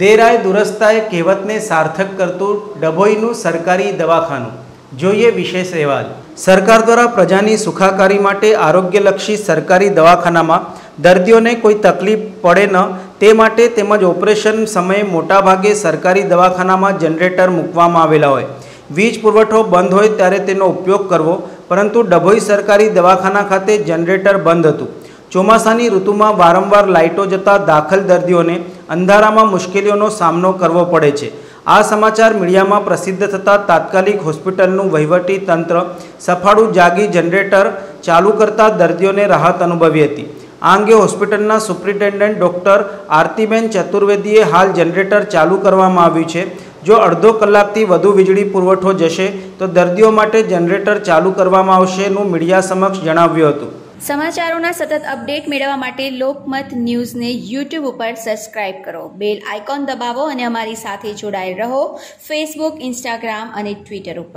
દેરાય દુરસ્તાએ કહેવતને સાર્થક કરતું ડભોઈનું સરકારી દવાખાનું. જોઈએ વિશેષ અહેવાલ. સરકાર દ્વારા પ્રજાની સુખાકારી માટે આરોગ્યલક્ષી સરકારી દવાખાનામાં દર્દીઓને કોઈ તકલીફ પડે ન, તે માટે તેમજ ઓપરેશન સમયે મોટાભાગે સરકારી દવાખાનામાં જનરેટર મૂકવામાં આવેલા હોય. વીજ પુરવઠો બંધ હોય ત્યારે તેનો ઉપયોગ કરવો, પરંતુ ડભોઈ સરકારી દવાખાના ખાતે જનરેટર બંધ હતું. ચોમાસાની ઋતુમાં વારંવાર લાઇટો જતા દાખલ દર્દીઓને અંધારામાં મુશ્કેલીઓનો સામનો કરવો પડે છે. આ સમાચાર મીડિયામાં પ્રસિદ્ધ થતાં તાત્કાલિક હોસ્પિટલનું વહીવટી તંત્ર સફાળું જાગી જનરેટર ચાલુ કરતા દર્દીઓને રાહત અનુભવી હતી. આ અંગે હોસ્પિટલના સુપ્રિન્ટેન્ડન્ટ ડૉક્ટર આરતીબેન ચતુર્વેદીએ હાલ જનરેટર ચાલુ કરવામાં આવ્યું છે. જો અડધો કલાકથી વધુ વીજળી પુરવઠો જશે, તો દર્દીઓ માટે જનરેટર ચાલુ કરવામાં આવશેનું મીડિયા સમક્ષ જણાવ્યું હતું. સમાચારોના સતત અપડેટ મેળવવા માટે લોકમત ન્યૂઝને યુટ્યુબ ઉપર સબસ્ક્રાઇબ કરો. બેલ આઇકોન દબાવો અને અમારી સાથે જોડાયેલ રહો. ફેસબુક ઇન્સ્ટાગ્રામ અને ટ્વિટર ઉપર.